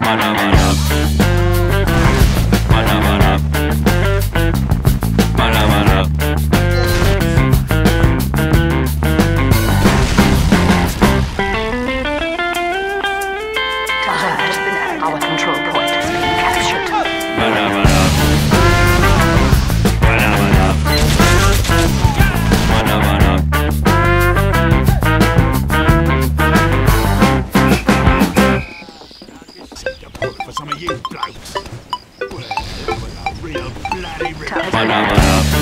Mara, mara. for some of you blokes. Well, real bloody